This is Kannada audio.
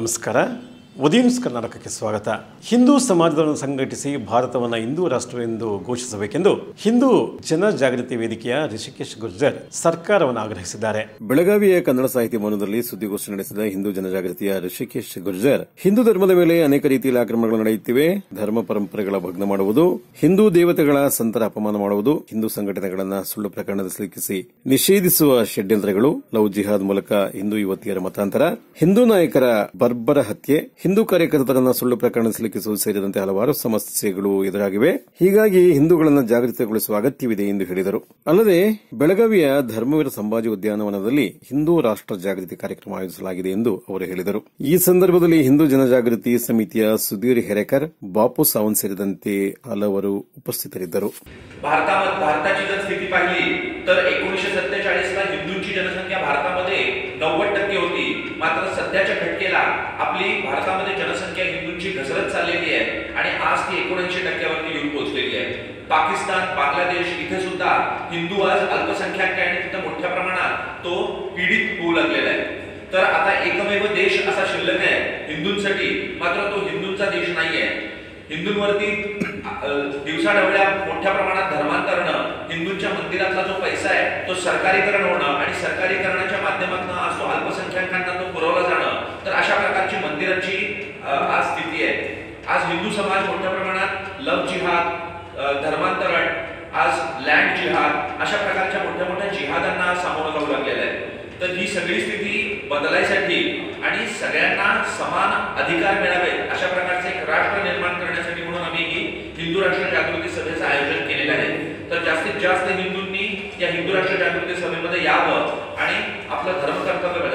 ನಮಸ್ಕಾರ ಒದಿನ್ಸ್ ಕರ್ನಾಟಕಕ್ಕೆ ಸ್ವಾಗತ ಹಿಂದೂ ಸಮಾಜವನ್ನು ಸಂಘಟಿಸಿ ಭಾರತವನ್ನು ಹಿಂದೂ ರಾಷ್ಟ್ರ ಎಂದು ಘೋಷಿಸಬೇಕೆಂದು ಹಿಂದೂ ಜನಜಾಗೃತಿ ವೇದಿಕೆಯ ಋಷಿಕೇಶ್ ಗುರ್ಜರ್ ಸರ್ಕಾರವನ್ನು ಆಗ್ರಹಿಸಿದ್ದಾರೆ ಬೆಳಗಾವಿಯ ಕನ್ನಡ ಸಾಹಿತ್ಯ ಭವನದಲ್ಲಿ ಸುದ್ದಿಗೋಷ್ಠಿ ನಡೆಸಿದ ಹಿಂದೂ ಜನಜಾಗೃತಿಯ ಋಷಿಕೇಶ್ ಗುರ್ಜರ್ ಹಿಂದೂ ಧರ್ಮದ ಮೇಲೆ ಅನೇಕ ರೀತಿಯಲ್ಲಿ ಆಕ್ರಮಣಗಳು ನಡೆಯುತ್ತಿವೆ ಧರ್ಮ ಪರಂಪರೆಗಳ ಭಗ್ನ ಮಾಡುವುದು ಹಿಂದೂ ದೇವತೆಗಳ ಸಂತರ ಅಪಮಾನ ಮಾಡುವುದು ಹಿಂದೂ ಸಂಘಟನೆಗಳನ್ನು ಸುಳ್ಳು ಪ್ರಕರಣದ ಸಿಲುಕಿಸಿ ನಿಷೇಧಿಸುವ ಷಡ್ಯಂತ್ರಗಳು ಲವ್ ಜಿಹಾದ್ ಮೂಲಕ ಹಿಂದೂ ಯುವತಿಯರ ಮತಾಂತರ ಹಿಂದೂ ನಾಯಕರ ಬರ್ಬರ ಹತ್ಯೆ ಹಿಂದೂ ಕಾರ್ಯಕರ್ತರನ್ನು ಸುಳ್ಳು ಪ್ರಕರಣ ಸಿಲುಕಿಸುವ ಸೇರಿದಂತೆ ಹಲವಾರು ಸಮಸ್ಯೆಗಳು ಎದುರಾಗಿವೆ ಹೀಗಾಗಿ ಹಿಂದೂಗಳನ್ನು ಜಾಗೃತಗೊಳಿಸುವ ಅಗತ್ಯವಿದೆ ಎಂದು ಹೇಳಿದರು ಅಲ್ಲದೆ ಬೆಳಗಾವಿಯ ಧರ್ಮವೀರ ಸಂಭಾಜಿ ಉದ್ಯಾನವನದಲ್ಲಿ ಹಿಂದೂ ರಾಷ್ಟ್ರ ಜಾಗೃತಿ ಕಾರ್ಯಕ್ರಮ ಆಯೋಜಿಸಲಾಗಿದೆ ಎಂದು ಅವರು ಹೇಳಿದರು ಈ ಸಂದರ್ಭದಲ್ಲಿ ಹಿಂದೂ ಜನಜಾಗೃತಿ ಸಮಿತಿಯ ಸುಧೀರ್ ಹೆರೆಕರ್ ಬಾಪು ಸಾವಂತ್ ಸೇರಿದಂತೆ ಹಲವರು ಉಪಸ್ಥಿತರಿದ್ದರು मात्र सध्याच्या घटकेला आपली भारतामध्ये जनसंख्या हिंदूंची घसरत चाललेली आहे आणि आज ती एकोणऐंशी टक्क्यावरती येऊन पोहोचलेली आहे पाकिस्तान बांगलादेश इथे सुद्धा हिंदू आज अल्पसंख्याक आहे आणि तिथं मोठ्या प्रमाणात तो पीडित होऊ लागलेला आहे तर आता एकमेव देश असा शिल्लक आहे हिंदूंसाठी मात्र तो हिंदूंचा देश नाही आहे हिंदूंवरती दिवसाढवळ्या मोठ्या प्रमाणात धर्मांतरण हिंदूंच्या मंदिरातला जो पैसा आहे तो सरकारीकरण होणं आणि सरकारीकरण हिंदू समाज मोठ्या प्रमाणात लव जिहाद धर्मांतरण आज लँड जिहाद अशा प्रकारच्या मोठ्या मोठ्या जिहादांना सामोरं जाऊ लागलेलं आहे तर ही सगळी स्थिती बदलायसाठी आणि सगळ्यांना समान अधिकार मिळावेत अशा प्रकारचे एक राष्ट्र निर्माण करण्यासाठी म्हणून आम्ही ही हिंदू राष्ट्र जागृती सभेचं आयोजन केलेलं आहे तर जास्तीत जास्त हिंदूंनी या हिंदू राष्ट्र जागृती सभेमध्ये यावं आणि आपलं कर्तव्य